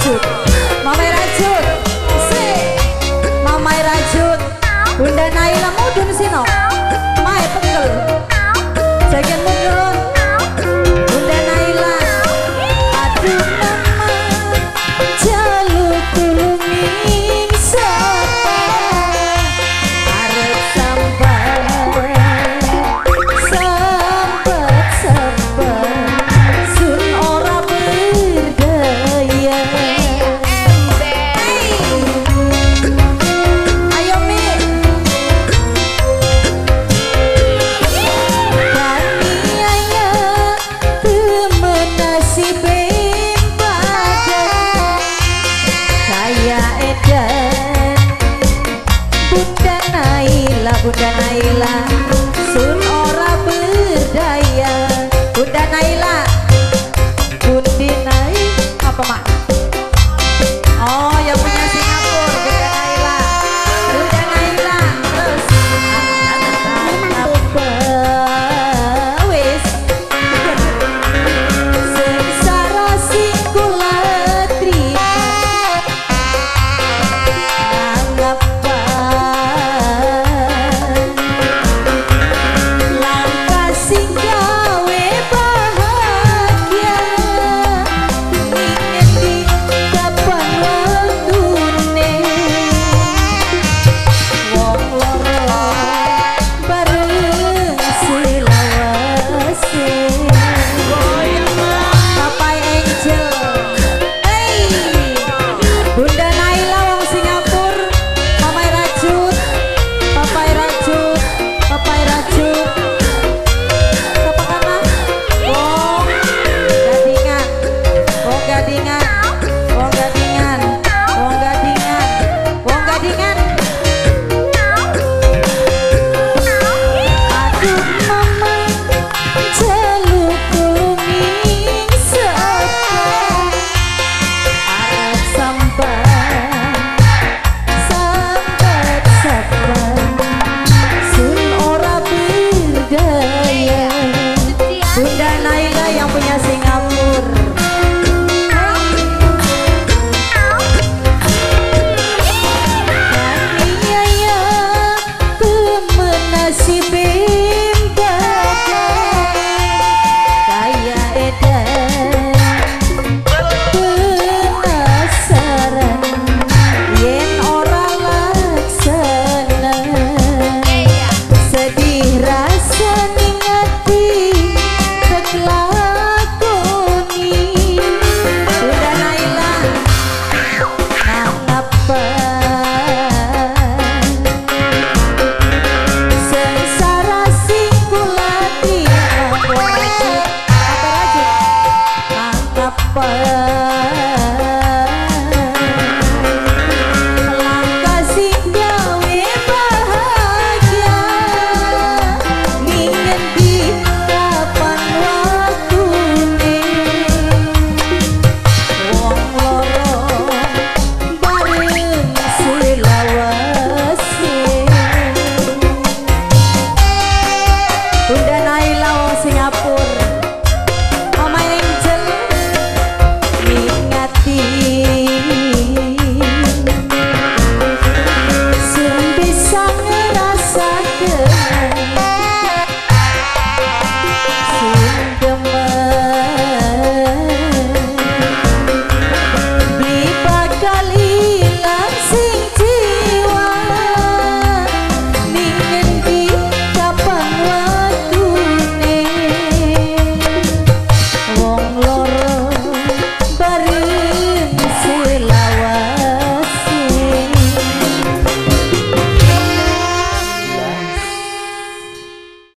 to Bunda Naila, Bunda Naila